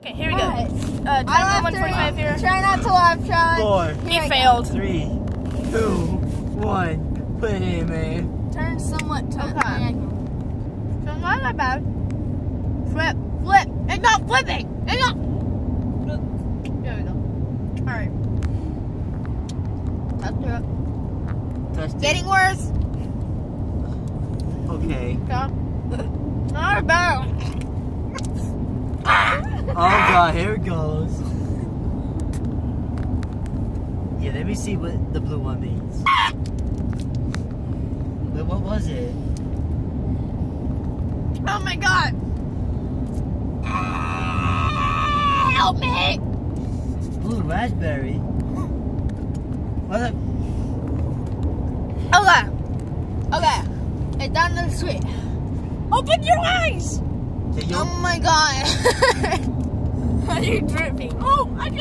Okay, here we go. Alright. Uh, I timer left 145 here. Try not to laugh, challenge. Four. He Here I go. failed. Three, two, one. Put it in, man. Turn somewhat to Okay. triangle. So not that bad. Flip, flip. It's not flipping. It's not. There we go. All right. Let's do it. Touch it. Getting worse. Okay. Okay. Not bad. Oh god, here it goes. Yeah, let me see what the blue one means. Wait, what was it? Oh my god. Help me. Blue raspberry. What? The? Okay. Okay. It's done the sweet. Open your eyes. You- Oh my god. Are you dripping? Oh, I can